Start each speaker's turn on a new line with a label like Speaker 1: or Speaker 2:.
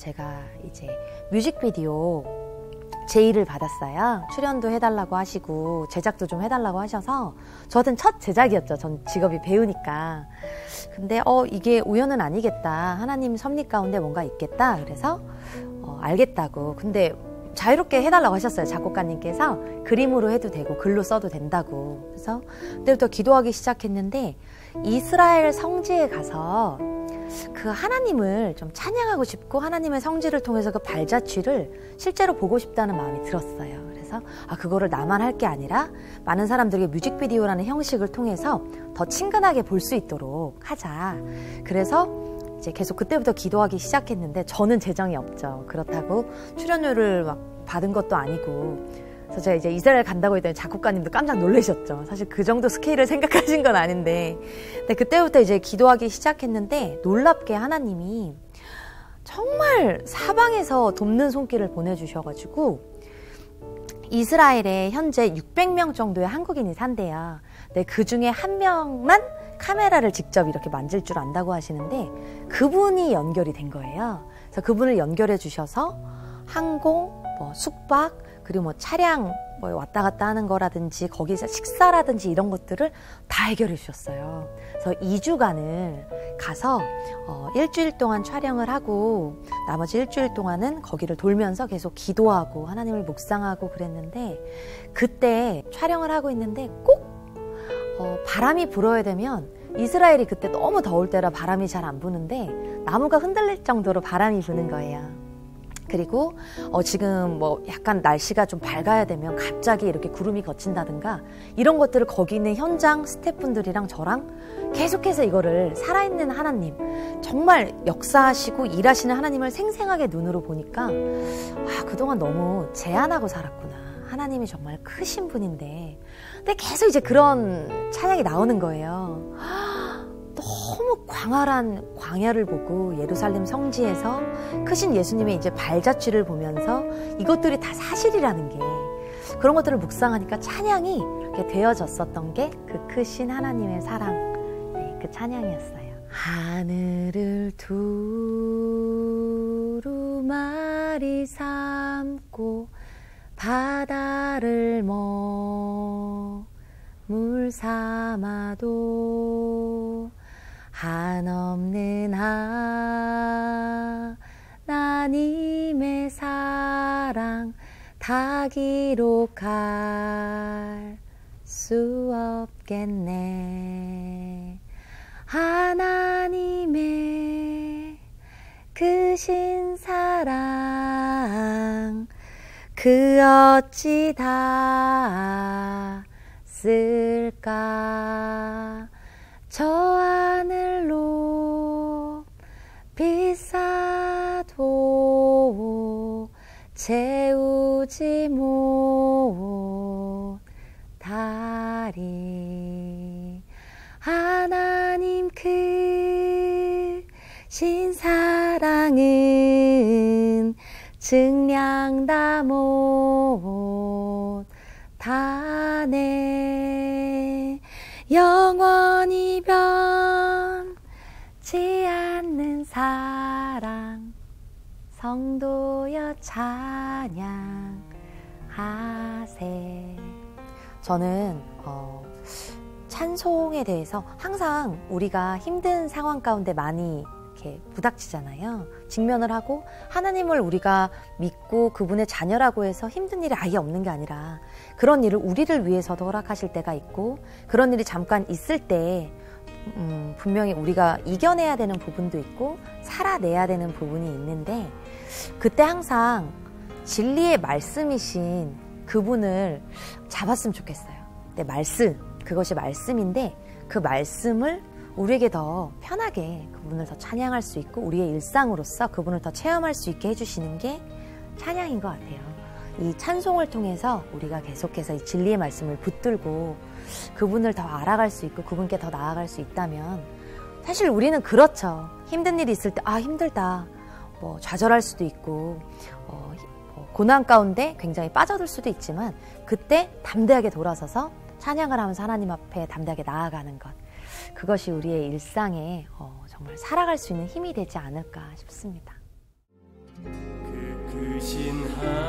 Speaker 1: 제가 이제 뮤직비디오 제의를 받았어요. 출연도 해달라고 하시고 제작도 좀 해달라고 하셔서 저한테는 첫 제작이었죠. 전 직업이 배우니까. 근데 어 이게 우연은 아니겠다. 하나님 섭리 가운데 뭔가 있겠다. 그래서 어, 알겠다고. 근데 자유롭게 해달라고 하셨어요. 작곡가님께서 그림으로 해도 되고 글로 써도 된다고. 그래서 그때부터 기도하기 시작했는데 이스라엘 성지에 가서 그 하나님을 좀 찬양하고 싶고 하나님의 성지를 통해서 그 발자취를 실제로 보고 싶다는 마음이 들었어요. 그래서 아 그거를 나만 할 게 아니라 많은 사람들에게 뮤직비디오라는 형식을 통해서 더 친근하게 볼 수 있도록 하자. 그래서 이제 계속 그때부터 기도하기 시작했는데 저는 재정이 없죠. 그렇다고 출연료를 막 받은 것도 아니고 그래서 제가 이제 이스라엘 간다고 했더니 작곡가님도 깜짝 놀라셨죠. 사실 그 정도 스케일을 생각하신 건 아닌데. 근데 그때부터 이제 기도하기 시작했는데 놀랍게 하나님이 정말 사방에서 돕는 손길을 보내주셔가지고 이스라엘에 현재 600명 정도의 한국인이 산대요. 근데 그 중에 한 명만 카메라를 직접 이렇게 만질 줄 안다고 하시는데 그분이 연결이 된 거예요. 그래서 그분을 연결해 주셔서 항공, 뭐 숙박, 그리고 뭐 차량 뭐 왔다 갔다 하는 거라든지 거기서 식사라든지 이런 것들을 다 해결해 주셨어요. 그래서 2주간을 가서 어, 일주일 동안 촬영을 하고 나머지 일주일 동안은 거기를 돌면서 계속 기도하고 하나님을 묵상하고 그랬는데 그때 촬영을 하고 있는데 꼭 어, 바람이 불어야 되면 이스라엘이 그때 너무 더울 때라 바람이 잘 안 부는데 나무가 흔들릴 정도로 바람이 부는 거예요. 그리고 어 지금 뭐 약간 날씨가 좀 밝아야 되면 갑자기 이렇게 구름이 걷힌다든가 이런 것들을 거기 있는 현장 스태프분들이랑 저랑 계속해서 이거를 살아있는 하나님 정말 역사하시고 일하시는 하나님을 생생하게 눈으로 보니까 아 그동안 너무 제한하고 살았구나 하나님이 정말 크신 분인데 근데 계속 이제 그런 찬양이 나오는 거예요. 너무 광활한 광야를 보고 예루살렘 성지에서 크신 예수님의 이제 발자취를 보면서 이것들이 다 사실이라는 게 그런 것들을 묵상하니까 찬양이 이렇게 되어졌었던 게 그 크신 하나님의 사랑 네, 그 찬양이었어요. 하늘을 두루마리 삼고 바다를 머물 삼아도 한없는 하나님의 사랑 다 기록할 수 없겠네. 하나님의 크신 사랑 그 어찌 다 쓸까 저 하늘로 비싸도 채우지 못하리 하나님 그 신사랑은 증량 다 못하네 영원히 변치 않는 사랑. 성도여 찬양하세. 저는 어, 찬송에 대해서 항상 우리가 힘든 상황 가운데 많이 이렇게 부닥치잖아요. 직면을 하고 하나님을 우리가 믿고 그분의 자녀라고 해서 힘든 일이 아예 없는 게 아니라 그런 일을 우리를 위해서도 허락하실 때가 있고 그런 일이 잠깐 있을 때 음, 분명히 우리가 이겨내야 되는 부분도 있고 살아내야 되는 부분이 있는데 그때 항상 진리의 말씀이신 그분을 잡았으면 좋겠어요. 네, 말씀 그것이 말씀인데 그 말씀을 우리에게 더 편하게 그분을 더 찬양할 수 있고 우리의 일상으로서 그분을 더 체험할 수 있게 해주시는 게 찬양인 것 같아요. 이 찬송을 통해서 우리가 계속해서 이 진리의 말씀을 붙들고 그분을 더 알아갈 수 있고 그분께 더 나아갈 수 있다면 사실 우리는 그렇죠. 힘든 일이 있을 때, 아, 힘들다. 뭐, 좌절할 수도 있고, 어, 뭐 고난 가운데 굉장히 빠져들 수도 있지만, 그때 담대하게 돌아서서 찬양을 하면서 하나님 앞에 담대하게 나아가는 것. 그것이 우리의 일상에 어, 정말 살아갈 수 있는 힘이 되지 않을까 싶습니다.
Speaker 2: 낮